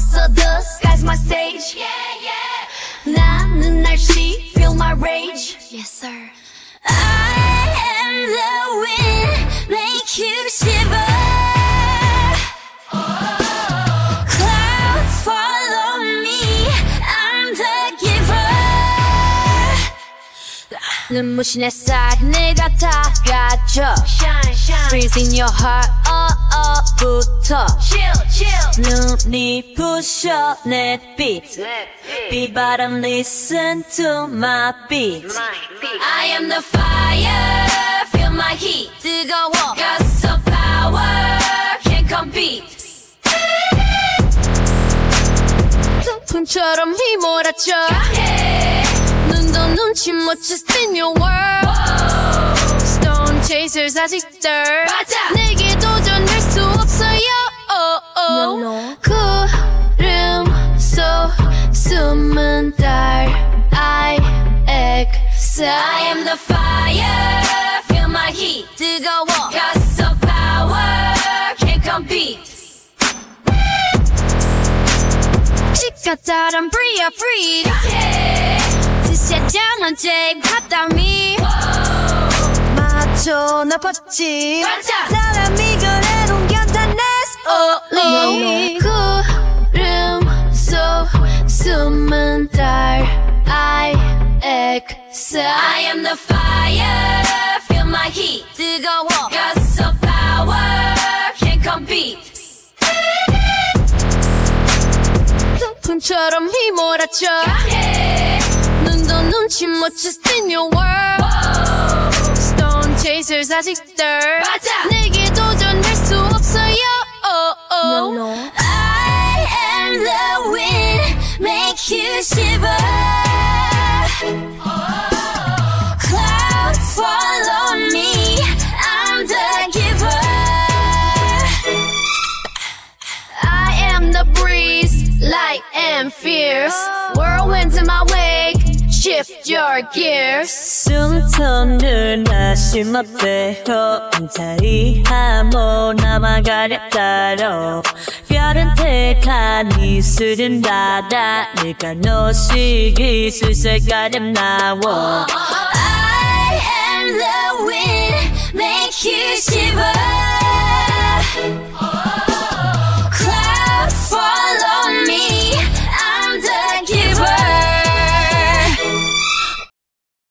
So the sky's my stage 나는 날씨 Feel my rage Yes sir I am the wind Make you shiver Clouds follow me I'm the giver 눈부신 햇살 내가 다가져 Freeze in your heart oh oh 부터 눈이 부셔 내 beat 비바람 listen to my beat I am the fire feel my heat 뜨거워 got some power can't compete 풍처럼 휘몰아쳐 눈도 눈치 못채 spin your world Stone chasers 아직들 없어요 구름 달 I I am the fire. Feel my heat. 뜨거워. Got some power. Can't compete. Chica I'm free I'm free This shit down on Jake Hot on me 마초 사람이 숨은 달 I X I am the fire feel my heat 뜨거워 got some power can't compete 풍처럼 휘몰아쳐 눈도 눈치 못 채 spin your world Stone chasers 아직들 내게 And fierce. Whirlwinds in my wake, shift your gears. 숨톤을 다시 멋대로 자리하모 어, 남아가려 따로. 별은 택한 이슬은 바다. 내가 너식 이슬 색깔은 나와. I am the wind. Make you shiver.